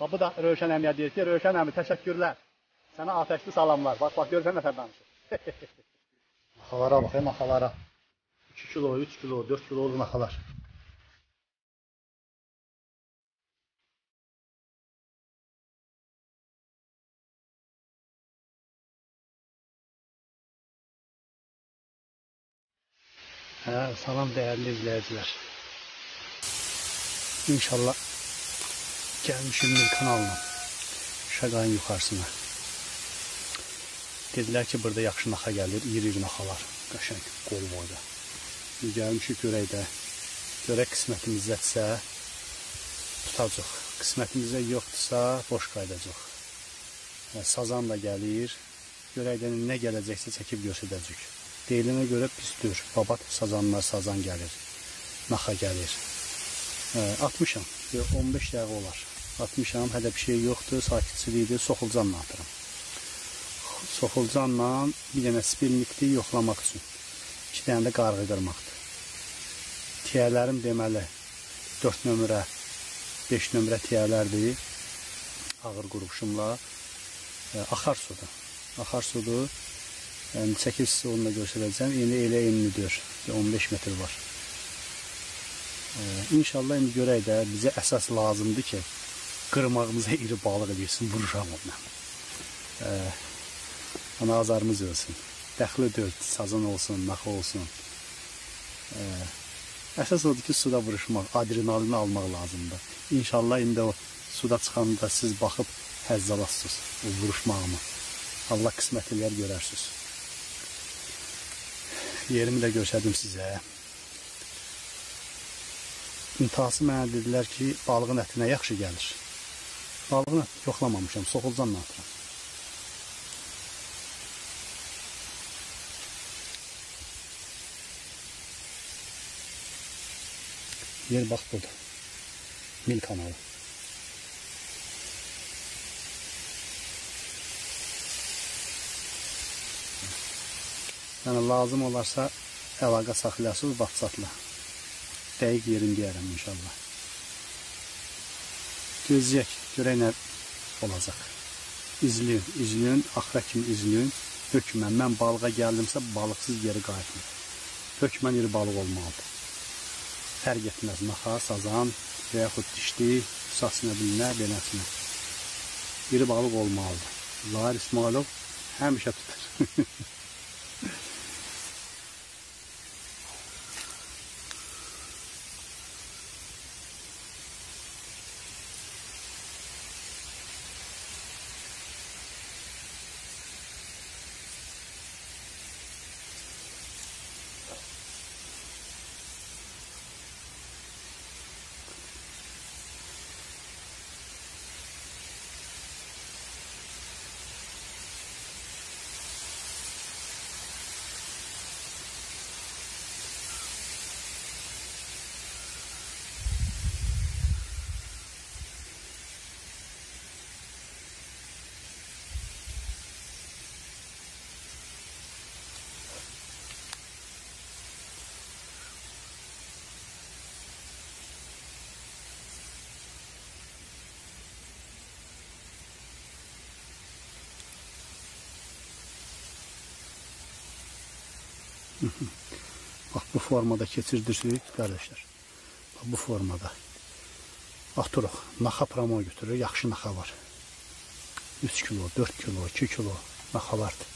Bax, bu da Rövşən əmiyə deyir ki, Rövşən əmi təşəkkürlər. Sənə atəşli salamlar. Bax, bax, görsən nə danışır. Naxalara bax, ey naxalara. 2 kilo, 3 kilo, 4 kilo olur naxalar. Hə, salam dəyərli izləyicilər. İnşallah gəlmişim bir kanalına. Şaqayın yuxarısına. Dedilər ki, burada yaxşı naxa gəlir, iri-iri naxalar. Qəşəng, qol boyda. Gəlmişik görək də. Görək qismətimizdədirsə tutacaq. Qismətimizdə yoxdursa boş qaydacaq. Yəni, sazan da gəlir. Görək də nə gələcəksə çəkib göstərəcək. Deyilinə görə pisdir. Babat sazanlar sazan gəlir. Naxa gəlir. E, atmışam. 15 dəqiqə olar. Atmışam. Hələ bir şey yoxdur. Sakitçilikdir. Soxulcanla atıram. Soxulcanla bir dənə spilnikli yoxlamaq üçün. İki dənə də qarğı qırmaqdır. Tiyələrim deməli 4 nömrə, 5 nömrə tiyələrdir. Ağır qurğuşumla. E, axar sudur. Axar sudur. Yəni çəkil sizə onu da göstərəcəm. İndi elə enlidir. 15 metr var. Ee, inşallah indi görək də bizə əsas lazımdır ki, qırmağımıza iri balıq versin, vuruşam onunla. Ee, ona azarımız ölsün. Dəxli dörd, sazan olsun, naxı olsun. Ee, əsas odur ki, suda vuruşmaq, adrenalini almaq lazımdır. İnşallah indi o suda çıxanda siz baxıb həzz alasınız o vuruşmağımı. Allah qismət eləyər görərsiniz. Yerimi də göstərdim sizə. İntihası mənə dedilər ki, balığın ətinə yaxşı gəlir. Balığını yoxlamamışam, soxulcanla atıram. Yer bax budur. Mil kanalı. Yəni lazım olarsa əlaqə saxlayasınız WhatsApp-la. Dəqiq yerini deyərəm inşallah. Gözləyək, görək nə olacaq. İzləyin, izləyin, axıra kimi izləyin. Hökmən, mən balığa gəldimsə balıqsız geri qayıtmır. Hökmən iri balıq olmalıdır. Fərq etməz, naxa, sazan və yaxud dişli, sasına bilinə, beləsinə. İri balıq olmalıdır. Zahir İsmailov həmişə tutar. Bak bu formada keçirdirsiniz kardeşler. Bak bu formada. Atırıq. Naxa promo götürür. Yaxşı naxa var. 3 kilo, 4 kilo, 2 kilo naxalardır.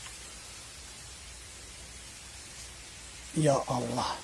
Ya Allah.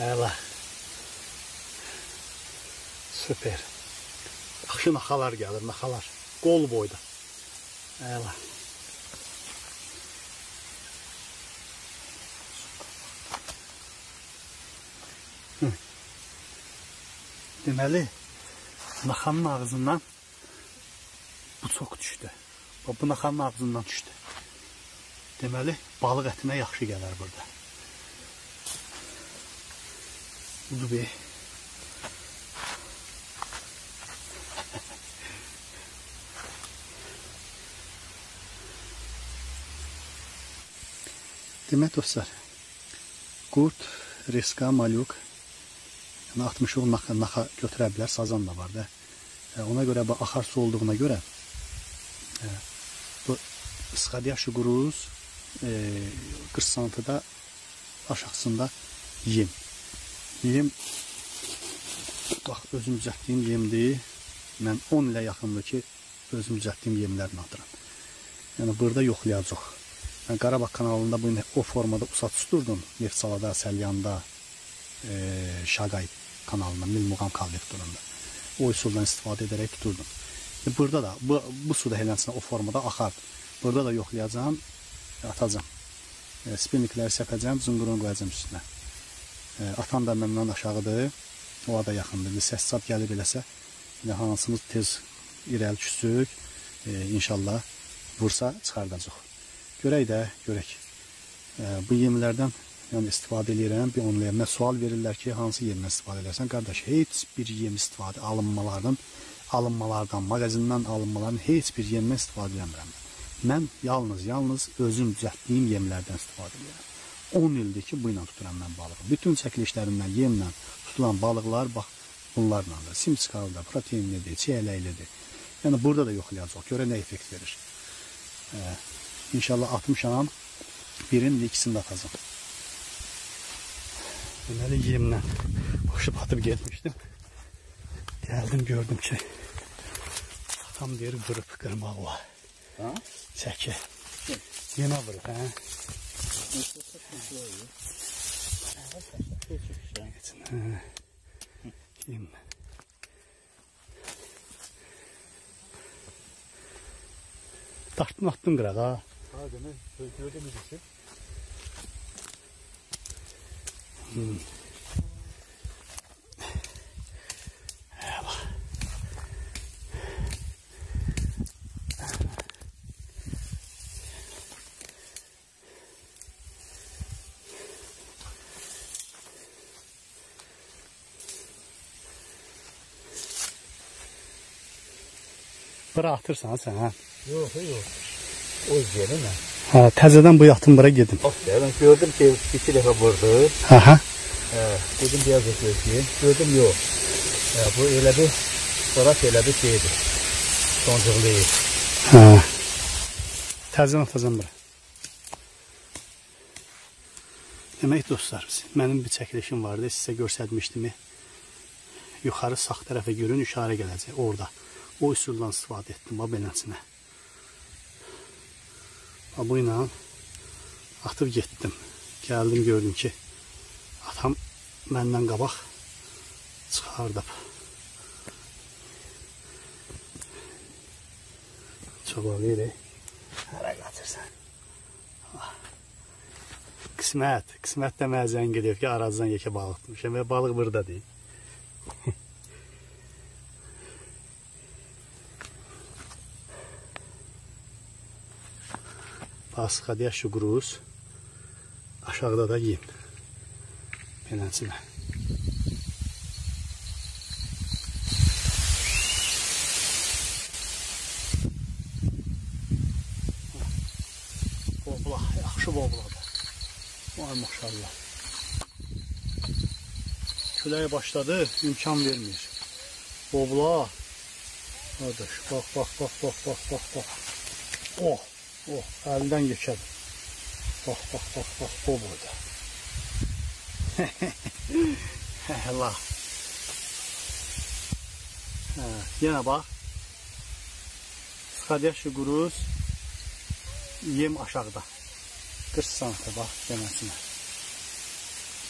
Əla. Süper. Yaxşı naxalar gəlir, naxalar. Qol boyda. Əla. Deməli, naxanın ağzından bu çox düşdü. Bu naxanın ağzından düşdü. Deməli, balıq ətinə yaxşı gələr burada. Budur bir. Demək dostlar, qurd, riska, malyuk, yəni 60 yol naxa, naxa götürə bilər, sazan da var da. E, ona görə bu axar su olduğuna görə e, bu ısqadyaşı quruz e, 40 santıda aşağısında yem. Yem bax özüm düzəltdiyim yemdir. Mən 10 ilə yaxındır ki, özüm düzəltdiyim yemlərlə atıram. Yəni burada yoxlayacaq. Mən Qarabağ kanalında bu o formada usat tuturdum. Neftsalada, Səlyanda, e, Şaqay kanalında, Milmuğam kollektorunda. O üsuldan istifadə edərək tuturdum. E, burada da bu, bu su da helənsinə o formada axar. Burada da yoxlayacağam, atacağam. E, spinnikləri səpəcəm, zınqırın qoyacağım üstünə. Atan da məndən aşağıdır. O da yaxındır. Bir səs sap gəlib eləsə, yəni hansımız tez irəli düşsük, e, inşallah vursa çıxardacaq. Görək də, görək. E, bu yemlərdən yəni istifadə edirəm. Bir onlara sual verirlər ki, hansı yemdən istifadə edirsən? Qardaş, heç bir yem istifadə alınmalardan, alınmalardan, mağazindən alınmaların heç bir yemdən istifadə etmirəm. Mən yalnız, yalnız özüm düzəltdiyim yemlərdən istifadə edirəm. 10 ildir ki, bu ilə tuturam mən balığı. Bütün çəkilişlərimdən yemlə tutulan balıqlar bax bunlarlandır. Simskaldır, proteinlidir, çiyələklidir. Yəni burada da yoxlayacaq. Görə nə effekt verir. Ee, inşallah atmışam. Birinin ikisini də atacağam. Deməli yemlə boşub atıb getmişdim. Gəldim gördüm ki tam deyir vurub qırmaqla. Ha? Çəki. Yemə vurub, hə? юм тартмахтан грагаа аа гэнэ. Төлөвлөмж хийсэн хм. Bura atırsan sən, hə? Yok yok. O üzerine. Hə, təzədən bu yatın bura gedin. Bak ya ben gördüm ki iki defa vurdu. Hə, hə. He, dedim biraz bekleyeyim. Gördüm yok. He, bu öyle bir Sorak öyle bir şeydi. Sonucukluğu. Hə. Təzədən atacam bura. Demək dostlar, mənim bir çəkilişim vardı, sizə göstərmişdim. Yuxarı sağ tərəfə görün, işarə gələcək orada. O üsuldan istifadə etdim, bax beləsinə. Bax bu ilə atıb getdim. Gəldim, gördüm ki, atam məndən qabaq çıxardıb. Çoğalayır, hərə qaçırsan. Qismət, qismət də mənə zəng edir ki, Arazdan yekə balıq tutmuşam və balıq burada deyil. Pasxadiya şuqruz. Aşağıda da yem. Beləsinə. Bobla, yaxşı bobladır. Vay maşallah. Külək başladı, imkan vermir. Bobla. Qardaş, bax, bax, bax, bax, bax, bax, bax. Oh, oh, əldən geçər. Bax, bax, bax, bax, bu burada. Allah. Hə, yenə bax. Skadyaşı quruz. Yem aşağıda. 40 santı bax deməsinə.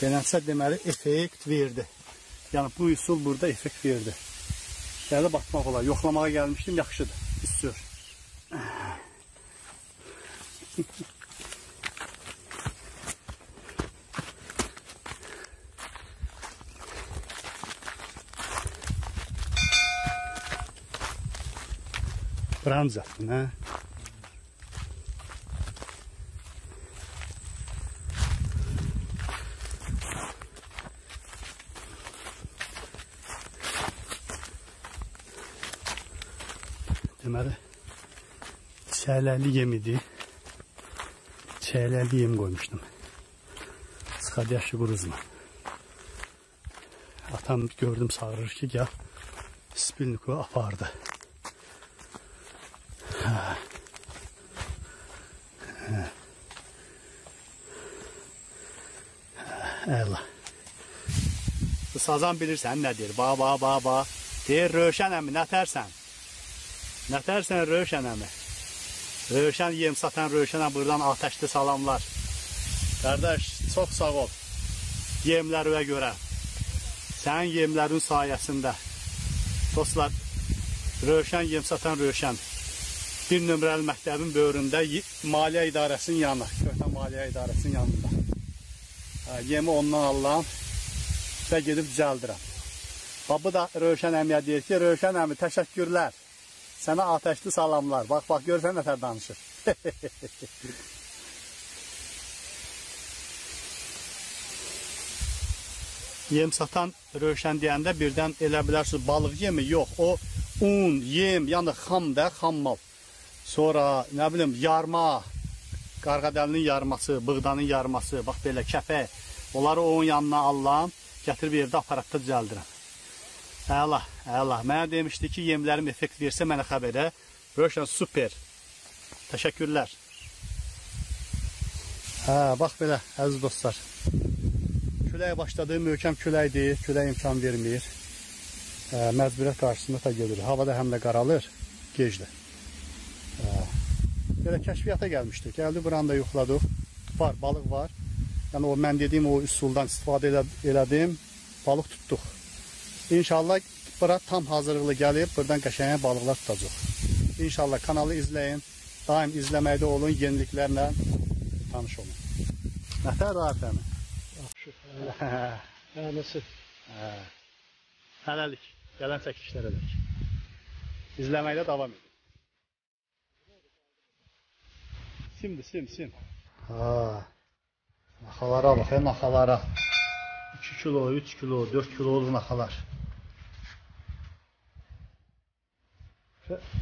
Beləsə deməli effekt verdi. Yəni bu üsul burada effekt verdi. Gələ batmaq olar. Yoxlamağa gəlmişdim, yaxşıdır. Üstür. Düzəltdin, hə? Deməli, çəylərli yem Çəylərli yem qoymuşdum. Sıxadı yaşı quruzma. Atam gördüm sağırır ki, gəl spilniku apardı. Hə, Əla. Bu sazan bilirsən nə deyir? Ba, ba, ba, ba. Deyir, Rövşən əmi, nətərsən? Nətərsən Rövşən əmi? Rövşən yem satan Rövşənə buradan ateşli salamlar. Qardaş, çox sağ ol. Yemlərə görə. Sənin yemlərin sayəsində. Dostlar, Rövşən yem satan Rövşən. Bir nömrəli məktəbin böyründə maliyyə idarəsinin yanı, köhnə maliyyə idarəsinin yanında. Yemi ondan alıram və gedib düzəldirəm. Bu da Rövşən əmiyə deyir ki, Rövşən əmi təşəkkürlər. Sənə ateşli salamlar. Bax, bax, görsən nətər danışır. yem satan Rövşən deyəndə birdən elə bilərsiniz balıq yemi yox. O un, yem, yəni xam da, xam mal. Sonra nə bilim yarma, qarğadəlinin yarması, bığdanın yarması, bax belə kəpə. Onları onun yanına alıram, gətirib evdə aparatda düzəldirəm. Əla, əla. Mənə demişdi ki, yemlərim effekt versə mənə xəbər elə. Rövşən super. Təşəkkürlər. Hə, bax belə, əziz dostlar. Külək başladı, möhkəm küləkdir. Külək imkan vermir. Hə, məcburiyyət qarşısında da gedir. Hava da həm də qaralır, gecdir. Hə. Belə kəşfiyyata gəlmişdik. Gəldi buranı da yoxladıq. Var, balıq var. Yəni o mən dediyim o üsuldan istifadə elə, elədim. Balıq tutduq. İnşallah bura tam hazırlıqlı gəlib, buradan qəşəng balıqlar tutacaq. İnşallah kanalı izləyin. Daim izləməkdə olun, yeniliklərlə tanış olun. Nətər Raif əmi? Yaxşı. Hə, Hə, nasıl? hə. Hələlik, gələn çəkilişlərə dək. İzləməkdə davam edin. Simdir, sim, sim. Ha. Naxalara bax, naxalara. 2 kilo, 3 kilo, 4 kiloluk naxalar. Yeah.